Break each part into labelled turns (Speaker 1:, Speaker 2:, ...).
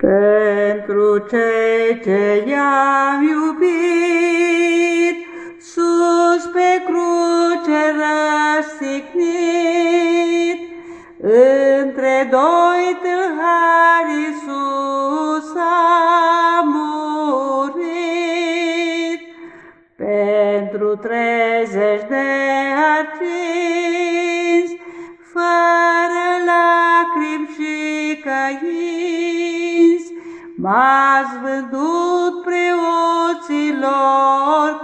Speaker 1: Pentru cei ce i-am iubit, sus pe cruce răstignit, între doi tâlhari Iisus a murit, pentru treizeci de arcinți, fără lacrimi și căinți, m-ați vândut preoților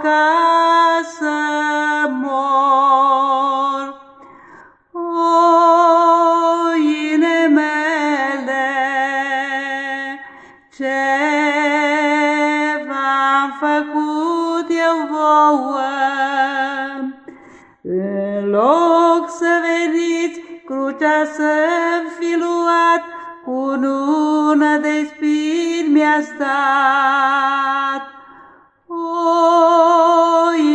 Speaker 1: ca să mor. O, inimele, ce v-am făcut eu vouă, în loc să veniți crucea să-mi fi luat, cu nună de spiri mi-ați dat. O,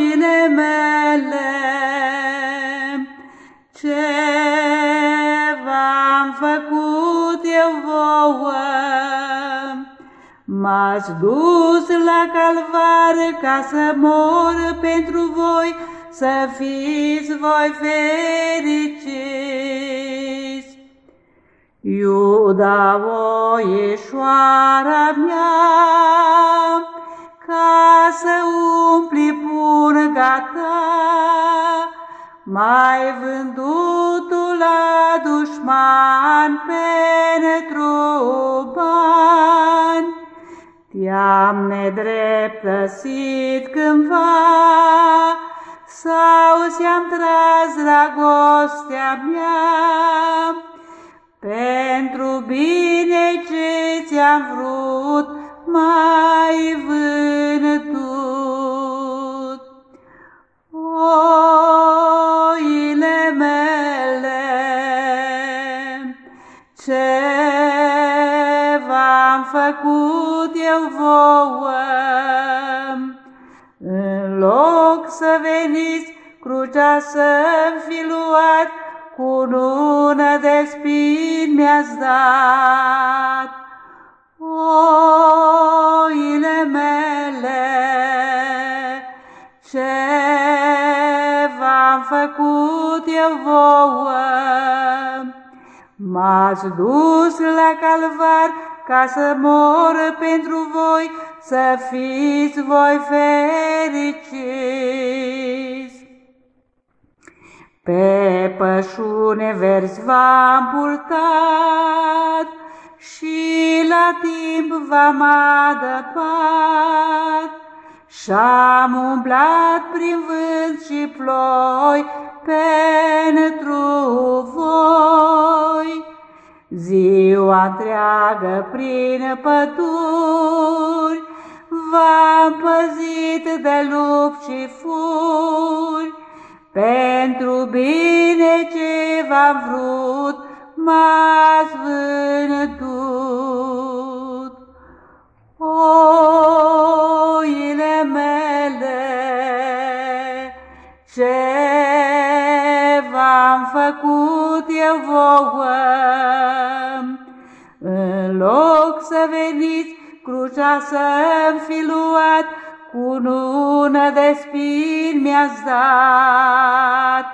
Speaker 1: inimele, ce v-am făcut eu vouă, M-ați dus la calvar ca să mor pentru voi, să fiți voi fericiți. Iuda, voieșoara mea, ca să umpli purga ta, mai vândutul la dușman pentru bani. Te-am nedreptăsit cândva, sau ți-am tras dragostea mea, ce ți-am vrut mai vânătut. Oile mele, ce v-am făcut eu vouă, în loc să veniți crucea să-mi fi luat, cu lună de spini mi-ați dat. V-am făcut eu vouă, M-ați dus la calvar ca să mor pentru voi, să fiți voi fericiți. Pe pășune verzi v-am purtat și la timp v-am adăpat și-am umblat prin vânt și ploi pentru voi. Ziua întreagă prin păduri v-am păzit de lup și furi, pentru bine ce v-am vrut m-ați vânătut. Oile ce v-am făcut eu vouă, în loc să veniți crucea să-mi fi luat, cu nună de spini mi-ați dat.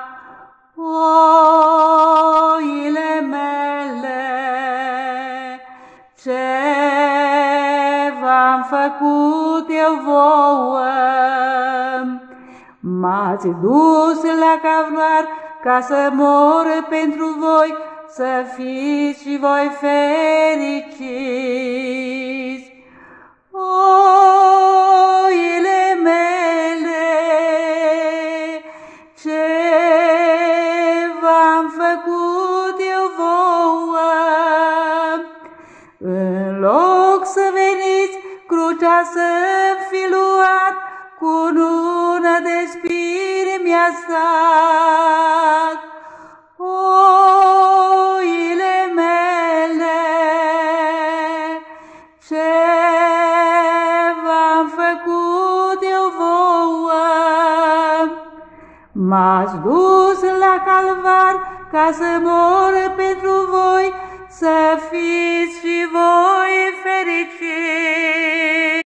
Speaker 1: Oile mele, ce v-am făcut eu vouă, M-ați dus la cavnar ca să mor pentru voi, să fiți și voi fericiți. Oile mele, ce v-am făcut eu vouă, în loc să veniți crucea să respire mi-a. Oile mele, ce v-am făcut eu vouă? M-ați dus la calvar ca să mor pentru voi, să fiți și voi fericiți.